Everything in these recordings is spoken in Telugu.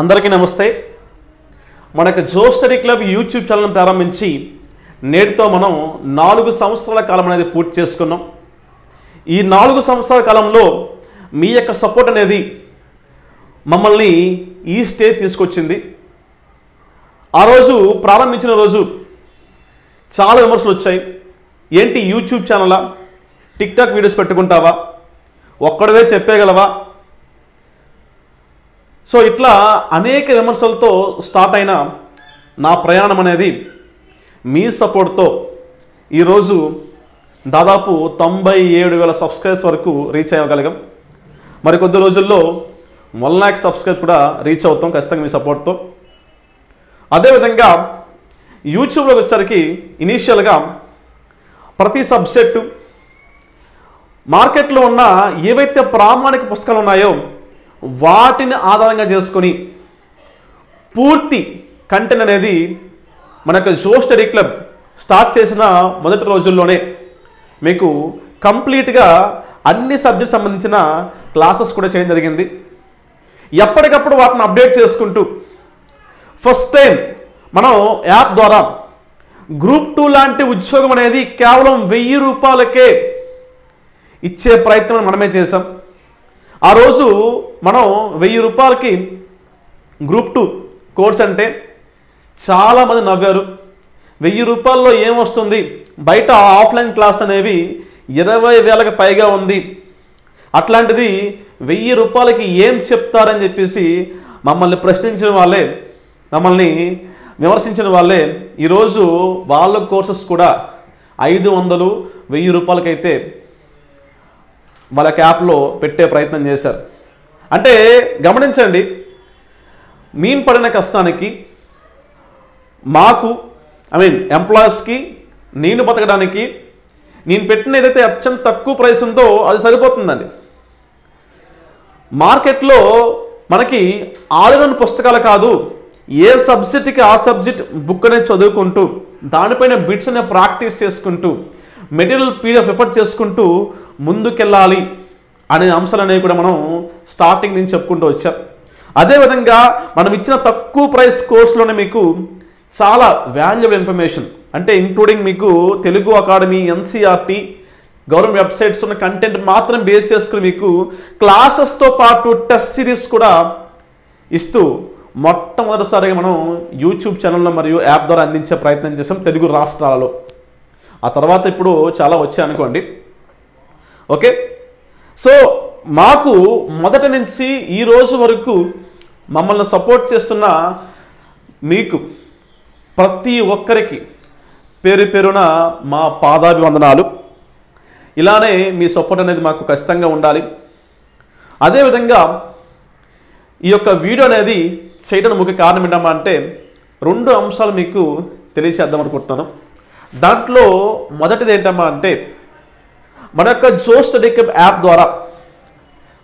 అందరికీ నమస్తే. మనకు Jo study club YouTube channel ప్రారంభించి నేటితో మనం నాలుగు సంవత్సరాల కాలం అనేది పూర్తి చేసుకున్నాం. ఈ నాలుగు సంవత్సరాల కాలంలో మీ యొక్క సపోర్ట్ అనేది మమ్మల్ని ఈ స్టేజ్ తీసుకొచ్చింది. ఆ రోజు ప్రారంభించిన రోజు చాలా విమర్శలు వచ్చాయి. ఏంటి యూట్యూబ్ ఛానలా? టిక్టాక్ వీడియోస్ పెట్టుకుంటావా? ఒక్కడవే చెప్పేయగలవా? సో ఇట్లా అనేక విమర్శలతో స్టార్ట్ అయిన నా ప్రయాణం అనేది మీ సపోర్ట్తో ఈరోజు దాదాపు తొంభై ఏడు వేల సబ్స్క్రైబ్స్ వరకు రీచ్ అవ్వగలిగాం. మరి కొద్ది రోజుల్లో వన్ ల్యాక్ సబ్స్క్రైబ్స్ కూడా రీచ్ అవుతాం ఖచ్చితంగా మీ సపోర్ట్తో. అదేవిధంగా యూట్యూబ్లో వచ్చేసరికి ఇనీషియల్గా ప్రతి సబ్జెక్టు మార్కెట్లో ఉన్న ఏవైతే ప్రామాణిక పుస్తకాలు ఉన్నాయో వాటిని ఆధారంగా చేసుకొని పూర్తి కంటెంట్ అనేది మనకు జో స్టడీ క్లబ్ స్టార్ట్ చేసిన మొదటి రోజుల్లోనే మీకు కంప్లీట్గా అన్ని సబ్జెక్ట్ సంబంధించిన క్లాసెస్ కూడా చేయడం జరిగింది. ఎప్పటికప్పుడు వాటిని అప్డేట్ చేసుకుంటూ ఫస్ట్ టైం మనం యాప్ ద్వారా గ్రూప్ టూ లాంటి ఉద్యోగం అనేది కేవలం వెయ్యి రూపాయలకే ఇచ్చే ప్రయత్నం మనమే చేసాం ఆ రోజు మనం వెయ్యి రూపాయలకి గ్రూప్ టూ కోర్స్ అంటే చాలామంది నవ్వారు. వెయ్యి రూపాయల్లో ఏమొస్తుంది బయట ఆఫ్లైన్ క్లాస్ అనేవి ఇరవై వేలకు పైగా ఉంది. అట్లాంటిది వెయ్యి రూపాయలకి ఏం చెప్తారని చెప్పేసి మమ్మల్ని ప్రశ్నించిన వాళ్ళే మమ్మల్ని విమర్శించిన వాళ్ళే. ఈరోజు వాళ్ళ కోర్సెస్ కూడా ఐదు వందలు వెయ్యి రూపాయలకైతే వాళ్ళ క్యాప్లో పెట్టే ప్రయత్నం చేశారు. అంటే గమనించండి మేము పడిన కష్టానికి మాకు ఐ మీన్ ఎంప్లాయీస్కి నేను బతకడానికి నేను పెట్టిన ఏదైతే అత్యంత తక్కువ ప్రైస్ ఉందో అది సరిపోతుందండి. మార్కెట్లో మనకి ఆన్లైన్ పుస్తకాలు కాదు ఏ సబ్జెక్ట్కి ఆ సబ్జెక్ట్ బుక్ అనేది చదువుకుంటూ దానిపైన బిట్స్ అనే ప్రాక్టీస్ చేసుకుంటూ మెటీరియల్ పీడిఎఫ్ రిఫర్ చేసుకుంటూ ముందుకెళ్ళాలి అనే అంశాలు అనేవి కూడా మనం స్టార్టింగ్ నుంచి చెప్పుకుంటూ వచ్చాం. అదేవిధంగా మనం ఇచ్చిన తక్కువ ప్రైస్ కోర్సులోనే మీకు చాలా వాల్యుబుల్ ఇన్ఫర్మేషన్ అంటే ఇంక్లూడింగ్ మీకు Telugu academy NCERT government websites ఉన్న కంటెంట్ మాత్రం బేస్ చేసుకుని మీకు క్లాసెస్తో పాటు టెస్ట్ సిరీస్ కూడా ఇస్తూ మొట్టమొదటిసారిగా మనం యూట్యూబ్ ఛానల్లో మరియు యాప్ ద్వారా అందించే ప్రయత్నం చేసాం తెలుగు రాష్ట్రాలలో. ఆ తర్వాత ఇప్పుడు చాలా వచ్చాయి అనుకోండి. ఓకే? సో మాకు మొదటి నుంచి ఈ రోజు వరకు మమ్మల్ని సపోర్ట్ చేస్తున్న మీకు ప్రతి ఒక్కరికి పేరు పేరున మా పాదాభివందనాలు. ఇలానే మీ సపోర్ట్ అనేది మాకు ఖచ్చితంగా ఉండాలి. అదేవిధంగా ఈ యొక్క వీడియో అనేది చేయడానికి ముఖ్య కారణం ఏంటమ్మా అంటే రెండు అంశాలు మీకు తెలియచేద్దాం అనుకుంటున్నాను. దాంట్లో మొదటిది ఏంటమ్మా అంటే మన యొక్క జో స్టడీ యాప్ ద్వారా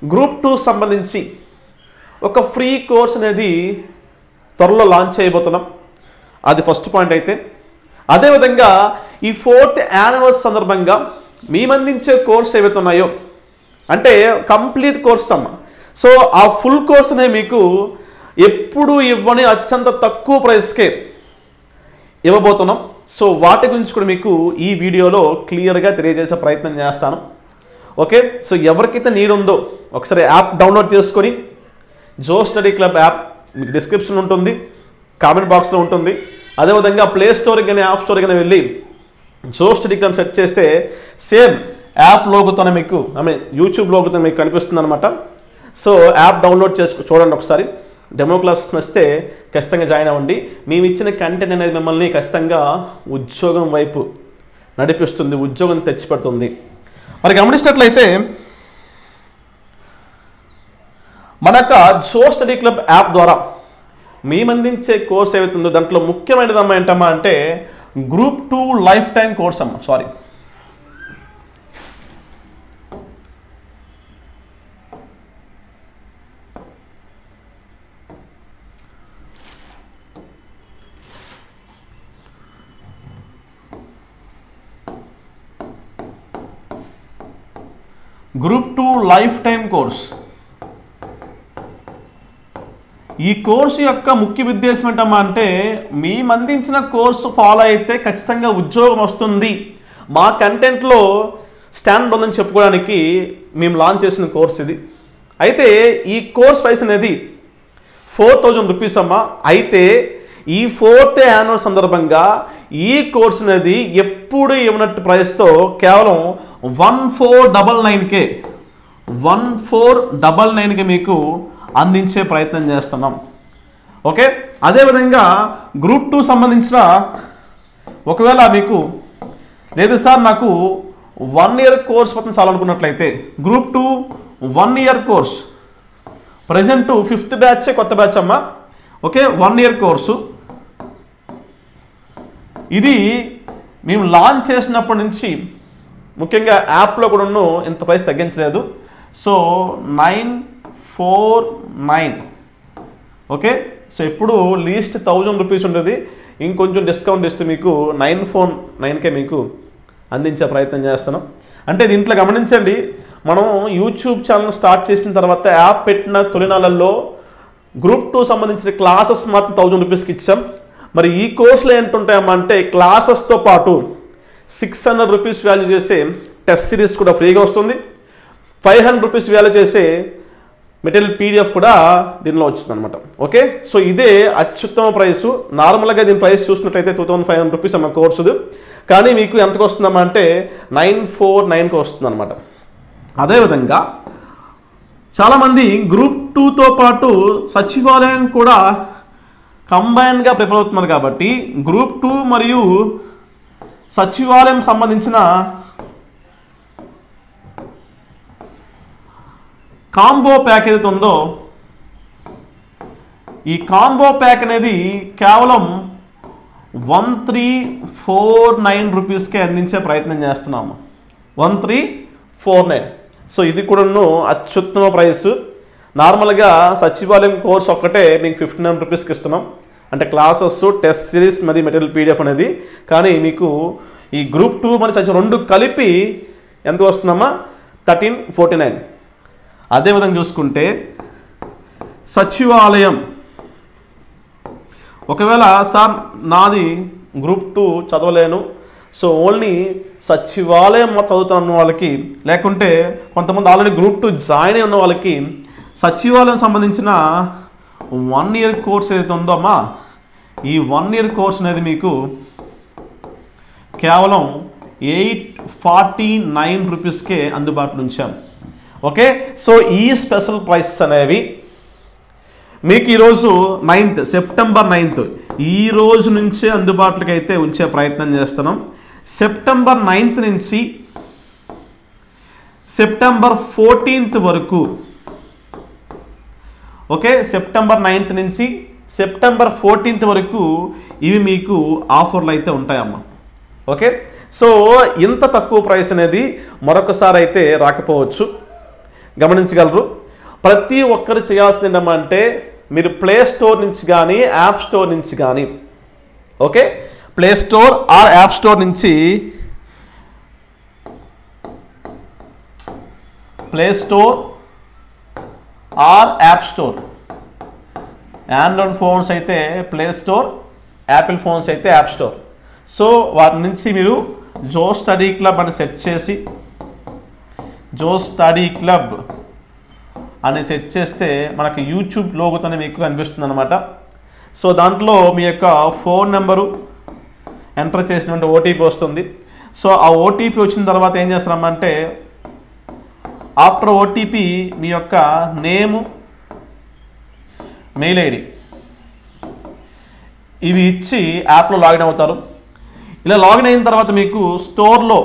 గ్రూప్ టూ సంబంధించి ఒక ఫ్రీ కోర్స్ అనేది త్వరలో లాంచ్ చేయబోతున్నాం. అది ఫస్ట్ పాయింట్ అయితే. అదేవిధంగా ఈ ఫోర్త్ యానివర్స్ సందర్భంగా మేము అందించే కోర్స్ ఏవైతే ఉన్నాయో అంటే కంప్లీట్ కోర్స్ అమ్మ. సో ఆ ఫుల్ కోర్స్ అనేది మీకు ఎప్పుడు ఇవ్వని అత్యంత తక్కువ ప్రైస్కే ఇవ్వబోతున్నాం. సో వాటి గురించి కూడా మీకు ఈ వీడియోలో క్లియర్గా తెలియజేసే ప్రయత్నం చేస్తాను. ఓకే? సో ఎవరికైతే నీడ్ ఉందో ఒకసారి యాప్ డౌన్లోడ్ చేసుకొని జో స్టడీ క్లబ్ యాప్ మీకు డిస్క్రిప్షన్ ఉంటుంది కామెంట్ బాక్స్లో ఉంటుంది. అదేవిధంగా ప్లే స్టోర్కి కానీ యాప్ స్టోర్ కానీ వెళ్ళి జో స్టడీ క్లబ్ సెట్ చేస్తే సేమ్ యాప్ లోగుతోనే మీకు ఐ మీన్ యూట్యూబ్ లోగుతో మీకు కనిపిస్తుంది అనమాట సో యాప్ డౌన్లోడ్ చేసుకు చూడండి ఒకసారి. డెమో క్లాసెస్ నచ్చితే ఖచ్చితంగా జాయిన్ అవ్వండి. మేము ఇచ్చిన కంటెంట్ అనేది మిమ్మల్ని ఖచ్చితంగా ఉద్యోగం వైపు నడిపిస్తుంది ఉద్యోగం తెచ్చిపెడుతుంది. మరి గమనించినట్లయితే మన యొక్క జో స్టడీ క్లబ్ యాప్ ద్వారా మేము అందించే కోర్స్ ఏవైతుందో ఉందో దాంట్లో ముఖ్యమైనదమ్మా ఏంటమ్మా అంటే group two life time course అమ్మా sorry group two life time course ఈ కోర్సు యొక్క ముఖ్య ఉద్దేశం ఏంటమ్మా అంటే మేము అందించిన కోర్సు ఫాలో అయితే ఖచ్చితంగా ఉద్యోగం వస్తుంది. మా కంటెంట్లో స్టాండ్ ఉందని చెప్పుకోవడానికి మేము లాంచ్ చేసిన కోర్స్ ఇది. అయితే ఈ కోర్స్ ప్రైస్ అనేది ఫోర్ థౌజండ్ రూపీస్ అమ్మా. అయితే ఈ ఫోర్త్ యాన్యువల్ సందర్భంగా ఈ కోర్స్ అనేది ఎప్పుడు ఇవ్వనట్టు ప్రైస్తో కేవలం వన్ ఫోర్ డబల్ నైన్కే వన్ ఫోర్ డబల్ నైన్కి మీకు అందించే ప్రయత్నం చేస్తున్నాం. ఓకే? అదేవిధంగా గ్రూప్ టూ సంబంధించిన ఒకవేళ మీకు లేదు సార్ నాకు వన్ ఇయర్ కోర్స్ మొత్తం చాలనుకున్నట్లయితే group two one year course present fifth batch కొత్త బ్యాచ్ అమ్మా. ఓకే? One year course. ఇది మేము లాంచ్ చేసినప్పటి నుంచి ముఖ్యంగా యాప్లో కూడా ఇంత ప్రైస్ తగ్గించలేదు. So nine four nine okay so ఇప్పుడు లీస్ట్ థౌజండ్ రూపీస్ ఉంటుంది ఇంకొంచెం డిస్కౌంట్ ఇస్తూ మీకు నైన్ ఫోన్ నైన్కే మీకు అందించే ప్రయత్నం చేస్తున్నాం. అంటే దీంట్లో గమనించండి మనం యూట్యూబ్ ఛానల్ స్టార్ట్ చేసిన తర్వాత యాప్ పెట్టిన తొలినాళ్ళల్లో గ్రూప్ టూ సంబంధించిన క్లాసెస్ మాత్రం థౌజండ్ రూపీస్కి ఇచ్చాం. మరి ఈ కోర్సులో ఏంటుంటాయమ్మా అంటే క్లాసెస్తో పాటు సిక్స్ హండ్రెడ్ రూపీస్ వాల్యూ చేసే టెస్ట్ సిరీస్ కూడా ఫ్రీగా వస్తుంది. ఫైవ్ హండ్రెడ్ రూపీస్ వాల్యూ చేసే మెటీరియల్ పీడిఎఫ్ కూడా దీనిలో వచ్చింది అనమాట ఓకే సో ఇదే అత్యుత్తమ ప్రైస్ నార్మల్గా దీని ప్రైస్ చూసినట్లయితే two thousand five hundred rupees అమ్మ కోర్సుది కానీ మీకు ఎంతకు వస్తుందమ్మా అంటే నైన్ ఫోర్ నైన్కి వస్తుంది అనమాట అదేవిధంగా చాలామంది గ్రూప్ టూతో పాటు సచివాలయం కూడా కంబైన్గా ప్రిపేర్ అవుతున్నారు కాబట్టి గ్రూప్ టూ మరియు సచివాలయం సంబంధించిన కాంబో ప్యాక్ ఏదైతే ఉందో ఈ కాంబో ప్యాక్ అనేది కేవలం వన్ త్రీ ఫోర్ నైన్ రూపీస్కే అందించే ప్రయత్నం చేస్తున్నాము. One three four nine. So ఇది కూడాను అత్యుత్తమ ప్రైస్. నార్మల్గా సచివాలయం కోర్స్ ఒక్కటే మీకు ఫిఫ్టీ నైన్ రూపీస్కి ఇస్తున్నాం. అంటే క్లాసెస్ టెస్ట్ సిరీస్ మరియు మెటీరియల్ పీడిఎఫ్ అనేది. కానీ మీకు ఈ గ్రూప్ టూ మరి సచి రెండు కలిపి ఎంత వస్తుందమ్మా? Thirteen forty nine. అదేవిధంగా చూసుకుంటే సచివాలయం. ఒకవేళ సార్ నాది గ్రూప్ టూ చదవలేను. సో ఓన్లీ సచివాలయం చదువుతున్న వాళ్ళకి లేకుంటే కొంతమంది ఆల్రెడీ గ్రూప్ టూ జాయిన్ అయి ఉన్న వాళ్ళకి సచివాలయం సంబంధించిన వన్ ఇయర్ కోర్స్ ఏదైతే ఉందో అమ్మా ఈ వన్ ఇయర్ కోర్స్ అనేది మీకు కేవలం ఎయిట్ ఫార్టీ నైన్ రూపీస్కే అందుబాటులో ఉంచాం. ఓకే? సో ఈ స్పెషల్ ప్రైసెస్ అనేవి మీకు ఈరోజు నైన్త్ సెప్టెంబర్ నైన్త్ ఈ రోజు నుంచే అందుబాటులోకి అయితే ఉంచే ప్రయత్నం చేస్తున్నాం. సెప్టెంబర్ నైన్త్ నుంచి సెప్టెంబర్ ఫోర్టీన్త్ వరకు ఓకే? సెప్టెంబర్ నైన్త్ నుంచి సెప్టెంబర్ ఫోర్టీన్త్ వరకు ఇవి మీకు ఆఫర్లు అయితే ఉంటాయమ్మా. ఓకే? సో ఇంత తక్కువ ప్రైస్ అనేది మరొకసారి అయితే రాకపోవచ్చు. గమనించగలరు. ప్రతి ఒక్కరు చేయాల్సింది ఏంటంటే మీరు ప్లే స్టోర్ నుంచి కానీ యాప్ స్టోర్ నుంచి కానీ okay? Play store or app store నుంచి play store or app store. Android phones అయితే ప్లే స్టోర్ యాపిల్ ఫోన్స్ అయితే యాప్ స్టోర్ సో వాటి నుంచి మీరు జో స్టడీ క్లబ్ అని సెట్ చేసి జో స్టడీ క్లబ్ అని సెట్ చేస్తే మనకు యూట్యూబ్ లోగుతోనే మీకు కనిపిస్తుంది అనమాట సో దాంట్లో మీ యొక్క ఫోన్ నెంబరు ఎంటర్ చేసినటువంటి ఓటీపీ వస్తుంది. సో ఆ ఓటీపీ వచ్చిన తర్వాత ఏం చేస్తున్నామంటే ఆఫ్టర్ ఓటీపీ మీ యొక్క నేము మెయిల్ ఐడి. ఇవి ఇచ్చి యాప్లో లాగిన్ అవుతారు. ఇలా లాగిన్ అయిన తర్వాత మీకు స్టోర్లో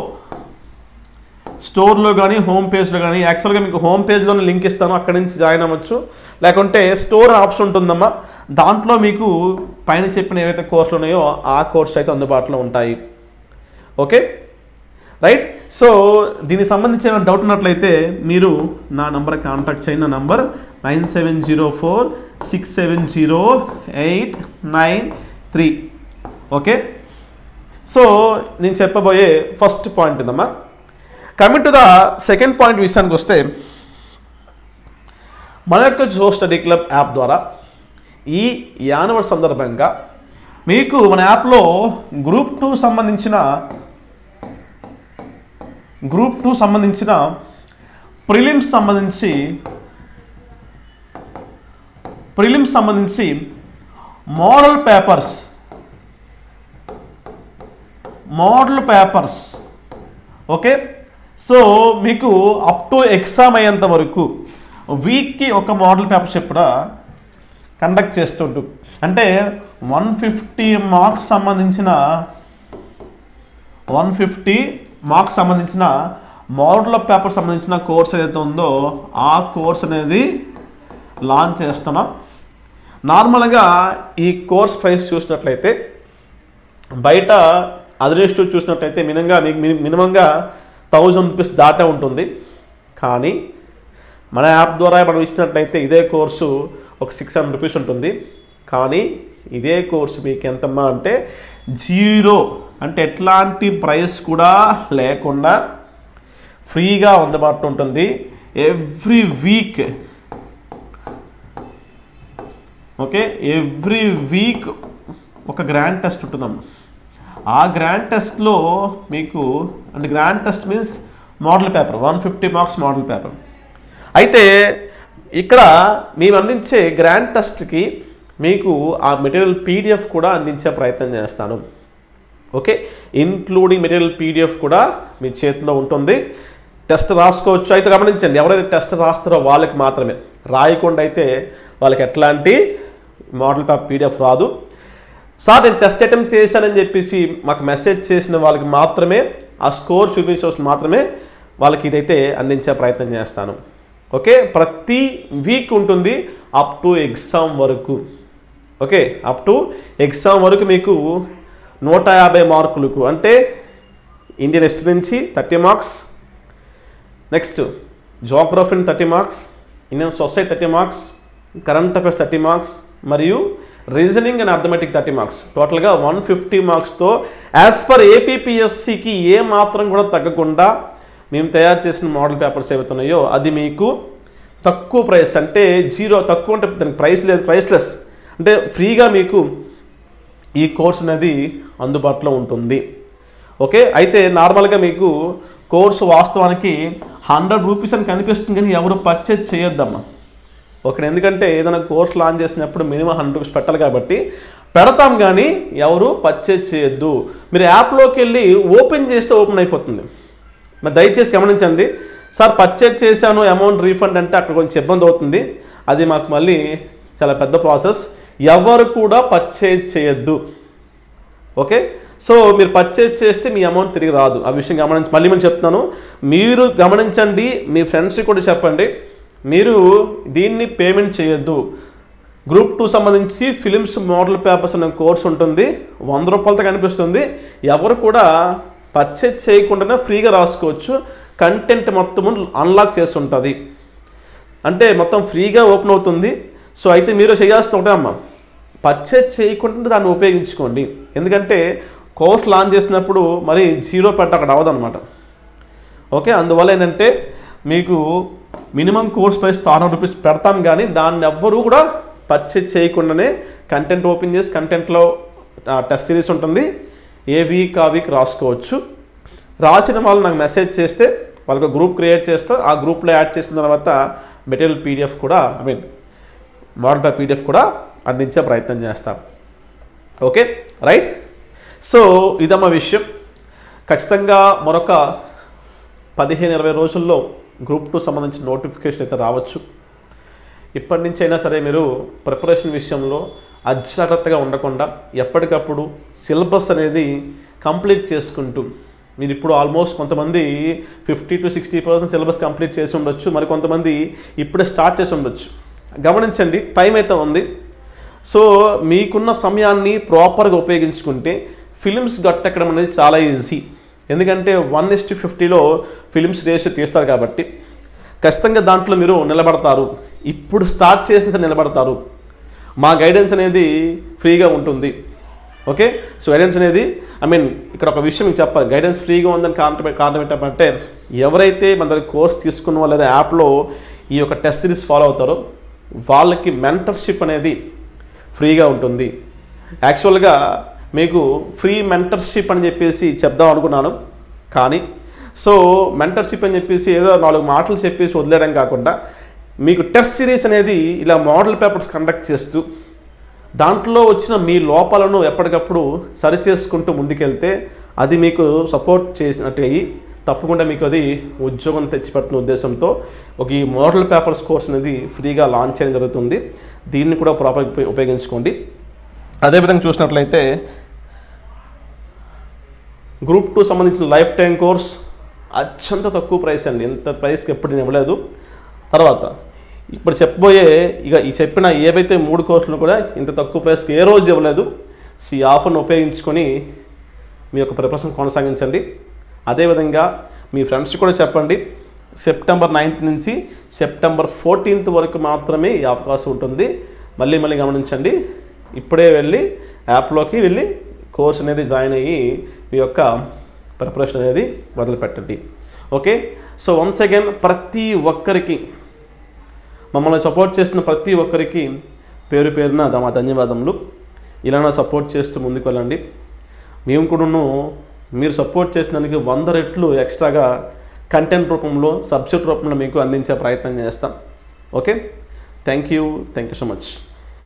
స్టోర్లో కానీ హోమ్ పేజ్లో కానీ యాక్చువల్గా మీకు హోమ్ పేజ్లోనే లింక్ ఇస్తాను అక్కడి నుంచి జాయిన్ అవ్వచ్చు. లేకుంటే స్టోర్ ఆప్షన్ ఉంటుందమ్మా. దాంట్లో మీకు పైన చెప్పిన ఏవైతే కోర్సులు ఉన్నాయో ఆ కోర్స్ అయితే అందుబాటులో ఉంటాయి. ఓకే? రైట్ సో దీనికి సంబంధించి ఏమైనా డౌట్ ఉన్నట్లయితే మీరు నా నంబర్ కాంటాక్ట్ చేయండి. నా number nine seven zero four six seven zero eight nine three. Okay so నేను చెప్పబోయే ఫస్ట్ పాయింట్ ఉందమ్మా. Coming to the second point విషయానికి వస్తే మన యొక్క జో స్టడీ క్లబ్ యాప్ ద్వారా ఈ యానివర్స్ సందర్భంగా మీకు మన యాప్లో గ్రూప్ టూ సంబంధించిన గ్రూప్ టూ సంబంధించిన ప్రిలిమ్స్ సంబంధించి ప్రిలిమ్స్ సంబంధించి model papers model papers. Okay? So మీకు అప్ టు ఎగ్జామ్ అయ్యేంత వరకు వీక్కి ఒక మోడల్ పేపర్ చెప్పున కండక్ట్ చేస్తుంటు అంటే వన్ ఫిఫ్టీ మార్క్స్ సంబంధించిన వన్ ఫిఫ్టీ మాకు సంబంధించిన మోడల్ పేపర్ సంబంధించిన కోర్స్ ఏదైతే ఉందో ఆ కోర్స్ అనేది లాంచ్ చేస్తున్నాం. నార్మల్గా ఈ కోర్స్ ప్రైస్ చూసినట్లయితే బయట అదర్ ఇన్స్టిట్యూట్ చూసినట్లయితే మినిమంగా మీకు మినిమంగా థౌజండ్ రూపీస్ దాటే ఉంటుంది. కానీ మన యాప్ ద్వారా మనం ఇచ్చినట్లయితే ఇదే కోర్సు ఒక సిక్స్ హండ్రెడ్ రూపీస్ ఉంటుంది. కానీ ఇదే కోర్సు మీకు ఎంతమ్మా అంటే జీరో అంటే ఎట్లాంటి ప్రైస్ కూడా లేకుండా ఫ్రీగా అందుబాటులో ఉంటుంది. Every week. Okay? Every week ఒక గ్రాండ్ టెస్ట్ ఉంటుందమ్మా. ఆ గ్రాండ్ టెస్ట్లో మీకు అంటే grand test means model paper one fifty marks model paper. అయితే ఇక్కడ మేము అందించే గ్రాండ్ టెస్ట్కి మీకు ఆ మెటీరియల్ పీడిఎఫ్ కూడా అందించే ప్రయత్నం చేస్తాను. ఓకే ఇన్క్లూడింగ్ మెటీరియల్ పీడిఎఫ్ కూడా మీ చేతిలో ఉంటుంది. టెస్ట్ రాసుకోవచ్చు. అయితే గమనించండి ఎవరైతే టెస్ట్ రాస్తారో వాళ్ళకి మాత్రమే. రాయకుండా అయితే వాళ్ళకి ఎట్లాంటి మోడల్ పేపర్ పీడిఎఫ్ రాదు. సార్ నేను టెస్ట్ అటెంప్ట్ చేశానని చెప్పేసి మాకు మెసేజ్ చేసిన వాళ్ళకి మాత్రమే ఆ స్కోర్ చూపించవచ్చు మాత్రమే వాళ్ళకి ఇదైతే అందించే ప్రయత్నం చేస్తాను. ఓకే ప్రతి వీక్ ఉంటుంది అప్ టు ఎగ్జామ్ వరకు. ఓకే అప్ టు ఎగ్జామ్ వరకు మీకు నూట యాభై మార్కులకు అంటే ఇండియన్ హిస్టరీ నుంచి thirty marks. Next geography thirty marks Indian society thirty marks current affairs thirty marks మరియు reasoning and arithmetic thirty marks. టోటల్గా వన్ ఫిఫ్టీ మార్క్స్తో యాజ్ పర్ ఏపీపీఎస్సికి ఏ మాత్రం కూడా తగ్గకుండా మేము తయారు చేసిన మోడల్ పేపర్స్ ఏవైతున్నాయో అది మీకు తక్కువ ప్రైస్ అంటే జీరో తక్కువ అంటే దానికి ప్రైస్ లేదు ప్రైస్లెస్. అంటే ఫ్రీగా మీకు ఈ కోర్స్ అనేది అందుబాటులో ఉంటుంది. ఓకే? అయితే నార్మల్గా మీకు కోర్సు వాస్తవానికి హండ్రెడ్ రూపీస్ అని కనిపిస్తుంది కానీ ఎవరు పర్చేజ్ చేయొద్దమ్మా. ఓకే? ఎందుకంటే ఏదైనా కోర్స్ లాంచ్ చేసినప్పుడు మినిమం హండ్రెడ్ రూపీస్ పెట్టాలి కాబట్టి పెడతాం కానీ ఎవరు పర్చేజ్ చేయొద్దు. మీరు యాప్లోకి వెళ్ళి ఓపెన్ చేస్తే ఓపెన్ అయిపోతుంది. మరి దయచేసి గమనించండి. సార్ పర్చేజ్ చేశాను అమౌంట్ రీఫండ్ అంటే అక్కడ కొంచెం ఇబ్బంది అవుతుంది. అది మాకు మళ్ళీ చాలా పెద్ద ప్రాసెస్. ఎవరు కూడా పర్చేజ్ చేయొద్దు. ఓకే సో మీరు పర్చేజ్ చేస్తే మీ అమౌంట్ తిరిగి రాదు. ఆ విషయం గమనించి మళ్ళీ మనం చెప్తున్నాను. మీరు గమనించండి మీ ఫ్రెండ్స్కి కూడా చెప్పండి. మీరు దీన్ని పేమెంట్ చేయొద్దు. గ్రూప్ టూ సంబంధించి ఫిలిమ్స్ మోడల్ పేపర్స్ అనే కోర్స్ ఉంటుంది. వంద రూపాయలతో కనిపిస్తుంది. ఎవరు కూడా పర్చేజ్ చేయకుండానే ఫ్రీగా రాసుకోవచ్చు. కంటెంట్ మొత్తము అన్లాక్ చేసి ఉంటుంది అంటే మొత్తం ఫ్రీగా ఓపెన్ అవుతుంది. సో అయితే మీరు చేయాల్సిన ఒకటే అమ్మ. పర్చేజ్ చేయకుండా దాన్ని ఉపయోగించుకోండి. ఎందుకంటే కోర్స్ లాంచ్ చేసినప్పుడు మరి జీరో పెట్ట అక్కడ అవ్వదన్నమాట. ఓకే? అందువల్ల ఏంటంటే మీకు minimum course price thousand rupees పెడతాం కానీ దాన్ని ఎవ్వరూ కూడా పర్చేజ్ చేయకుండానే కంటెంట్ ఓపెన్ చేసి కంటెంట్లో టెస్ట్ సిరీస్ ఉంటుంది. ఏ వీక్ ఆ వీక్ రాసుకోవచ్చు. రాసిన వాళ్ళు నాకు మెసేజ్ చేస్తే వాళ్ళకి గ్రూప్ క్రియేట్ చేస్తే ఆ గ్రూప్లో యాడ్ చేసిన తర్వాత మెటీరియల్ పీడిఎఫ్ కూడా I mean model by PDF కూడా అందించే ప్రయత్నం చేస్తాం. ఓకే? రైట్? సో ఇదమ్మ విషయం. ఖచ్చితంగా మరొక పదిహేను ఇరవై రోజుల్లో గ్రూప్ టూ సంబంధించిన నోటిఫికేషన్ అయితే రావచ్చు. ఇప్పటి నుంచి అయినా సరే మీరు ప్రిపరేషన్ విషయంలో అజాగ్రత్తగా ఉండకుండా ఎప్పటికప్పుడు సిలబస్ అనేది కంప్లీట్ చేసుకుంటూ మీరు ఇప్పుడు ఆల్మోస్ట్ కొంతమంది fifty to sixty percent syllabus complete చేసి ఉండొచ్చు మరి కొంతమంది ఇప్పుడే స్టార్ట్ చేసి ఉండొచ్చు. గమనించండి టైం అయితే ఉంది. సో మీకున్న సమయాన్ని ప్రాపర్గా ఉపయోగించుకుంటే ఫిలిమ్స్ గట్టెక్కడం అనేది చాలా ఈజీ ఎందుకంటే వన్ ఇస్ ఫిఫ్టీలో ఫిలిమ్స్ రేషియో తీస్తారు కాబట్టి. ఖచ్చితంగా దాంట్లో మీరు నిలబడతారు. ఇప్పుడు స్టార్ట్ చేసిన నిలబడతారు. మా గైడెన్స్ అనేది ఫ్రీగా ఉంటుంది. ఓకే సో గైడెన్స్ అనేది ఐ మీన్ ఇక్కడ ఒక విషయం మీకు చెప్పాలి. గైడెన్స్ ఫ్రీగా ఉందని కారణం కారణం ఏంటంటే ఎవరైతే మన దగ్గర కోర్స్ తీసుకున్న వాళ్ళు లేదా యాప్లో ఈ యొక్క టెస్ట్ సిరీస్ ఫాలో అవుతారో వాళ్ళకి మెంటర్షిప్ అనేది ఫ్రీగా ఉంటుంది. యాక్చువల్గా మీకు ఫ్రీ మెంటర్షిప్ అని చెప్పేసి చెప్దాం అనుకున్నాను. కానీ సో మెంటర్షిప్ అని చెప్పేసి ఏదో నాలుగు మాటలు చెప్పేసి వదిలేయడం కాకుండా మీకు టెస్ట్ సిరీస్ అనేది ఇలా మోడల్ పేపర్స్ కండక్ట్ చేస్తూ దాంట్లో వచ్చిన మీ లోపాలను ఎప్పటికప్పుడు సరి చేసుకుంటూ ముందుకెళ్తే అది మీకు సపోర్ట్ చేసినట్టు అయ్యి తప్పకుండా మీకు అది ఉద్యోగం తెచ్చిపెడుతున్న ఉద్దేశంతో ఒక ఈ మోడల్ పేపర్స్ కోర్స్ అనేది ఫ్రీగా లాంచ్ చేయడం జరుగుతుంది. దీన్ని కూడా ప్రాపర్ ఉపయోగించుకోండి. అదేవిధంగా చూసినట్లయితే గ్రూప్ టూ సంబంధించిన లైఫ్ టైం కోర్స్ అత్యంత తక్కువ ప్రైస్ అండి. ఇంత ప్రైస్కి ఎప్పుడు నేను ఇవ్వలేదు. తర్వాత ఇప్పుడు చెప్పబోయే ఇక ఈ చెప్పిన ఏవైతే మూడు కోర్సులు కూడా ఇంత తక్కువ ప్రైస్కి ఏ రోజు ఇవ్వలేదు. సో ఈ ఆఫర్ను ఉపయోగించుకొని మీ యొక్క ప్రిపరేషన్ కొనసాగించండి. అదేవిధంగా మీ ఫ్రెండ్స్ కూడా చెప్పండి. సెప్టెంబర్ నైన్త్ నుంచి సెప్టెంబర్ ఫోర్టీన్త్ వరకు మాత్రమే ఈ అవకాశం ఉంటుంది. మళ్ళీ మళ్ళీ గమనించండి. ఇప్పుడే వెళ్ళి యాప్లోకి వెళ్ళి కోర్స్ అనేది జాయిన్ అయ్యి మీ యొక్క ప్రిపరేషన్ అనేది మొదలుపెట్టండి. ఓకే? సో వన్స్ అగైన్ ప్రతి ఒక్కరికి మమ్మల్ని సపోర్ట్ చేస్తున్న ప్రతి ఒక్కరికి పేరు పేరున మా ధన్యవాదములు. ఇలా సపోర్ట్ చేస్తూ ముందుకు వెళ్ళండి. మేము కూడాను మీరు సపోర్ట్ చేసినందుకు వంద రెట్లు ఎక్స్ట్రాగా కంటెంట్ రూపంలో సబ్జెక్ట్ రూపంలో మీకు అందించే ప్రయత్నం చేస్తాం. Okay thank you thank you so much